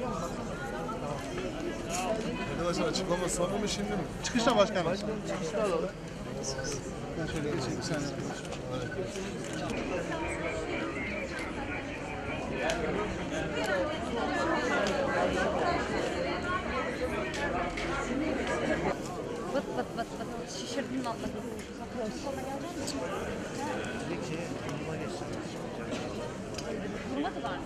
çok teşekkür ederim. Arkadaşlar açıklama sonra mı şimdi mi? Çıkışta başkanım. Çıkışta alalım. Ben şöyle geçeyim bir saniye. Vıt vıt vıt vıt. Şişirdin vallahi. Vurmadılar mı?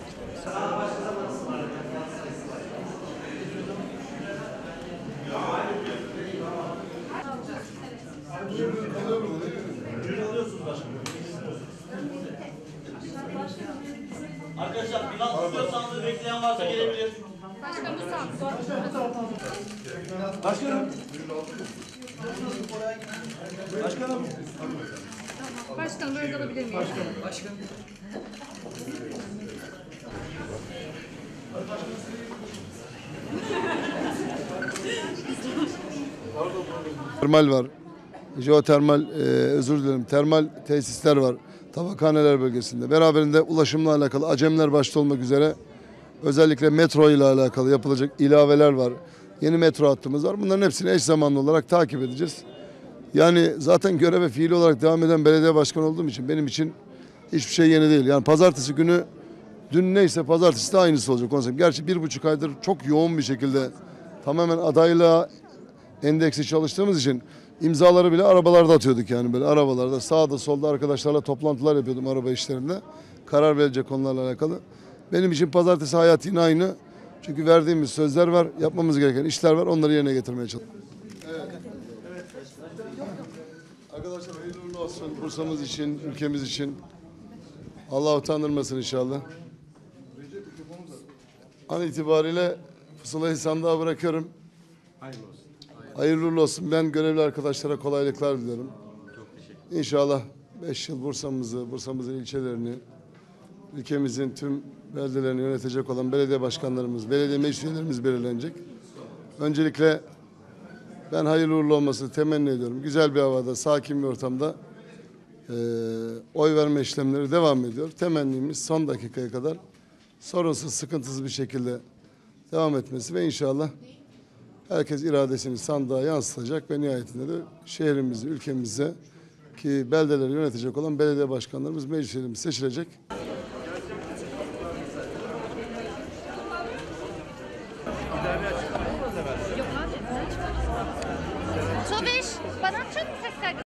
Arkadaşlar plan tutuyorsanız bekleyen varsa gelebilir. Başkanım. Başkanım. Başkanım böyle alabilir miyim? Termal var. Jeotermal, e, özür dilerim, termal tesisler var. Tabakhaneler bölgesinde. Beraberinde ulaşımla alakalı acemler başta olmak üzere özellikle metro ile alakalı yapılacak ilaveler var. Yeni metro hattımız var. Bunların hepsini eş zamanlı olarak takip edeceğiz. Yani zaten göreve fiili olarak devam eden belediye başkanı olduğum için benim için hiçbir şey yeni değil. Yani pazartesi günü dün neyse pazartesi de aynısı olacak konsept. Gerçi bir buçuk aydır çok yoğun bir şekilde tamamen adaylığa endeksi çalıştığımız için imzaları bile arabalarda atıyorduk yani böyle arabalarda sağda solda arkadaşlarla toplantılar yapıyordum araba işlerinde. Karar verecek konularla alakalı. Benim için pazartesi hayat yine aynı. Çünkü verdiğimiz sözler var, yapmamız gereken işler var. Onları yerine getirmeye çalışıyoruz. Arkadaşlar hayırlı uğurlu olsun Bursa'mız için, ülkemiz için. Allah utandırmasın inşallah. An itibariyle pusulayı sandığa bırakıyorum. Hayırlı uğurlu olsun. Ben görevli arkadaşlara kolaylıklar diliyorum. İnşallah 5 yıl Bursa'mızı, Bursa'mızın ilçelerini, ülkemizin tüm beldelerini yönetecek olan belediye başkanlarımız, belediye meclis üyelerimiz belirlenecek. Öncelikle ben hayırlı uğurlu olmasını temenni ediyorum. Güzel bir havada, sakin bir ortamda eee, oy verme işlemleri devam ediyor. Temennimiz son dakikaya kadar sorunsuz, sıkıntısız bir şekilde devam etmesi ve inşallah herkes iradesini sandığa yansıtacak ve nihayetinde de şehrimizi, ülkemize ki beldeleri yönetecek olan belediye başkanlarımız, meclis üyelerimiz seçilecek. Tubiş. Bana kaydı?